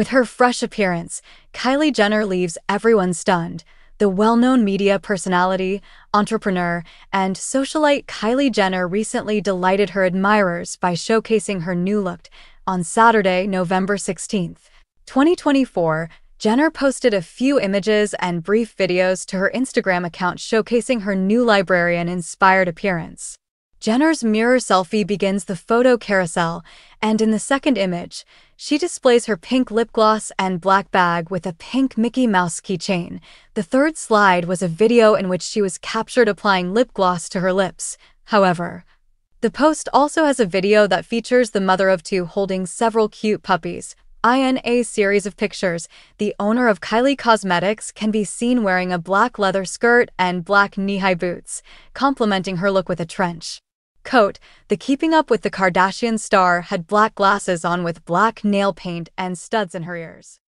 With her fresh appearance, Kylie Jenner leaves everyone stunned. The well known media personality, entrepreneur, and socialite Kylie Jenner recently delighted her admirers by showcasing her new look on Saturday, November 16, 2024. Jenner posted a few images and brief videos to her Instagram account showcasing her new librarian inspired appearance. Jenner's mirror selfie begins the photo carousel, and in the second image, she displays her pink lip gloss and black bag with a pink Mickey Mouse keychain. The third slide was a video in which she was captured applying lip gloss to her lips. However, the post also has a video that features the mother of two holding several cute puppies. In a series of pictures, the owner of Kylie Cosmetics can be seen wearing a black leather skirt and black knee-high boots, complementing her look with a trench coat, the Keeping Up with the Kardashians star had black glasses on with black nail paint and studs in her ears.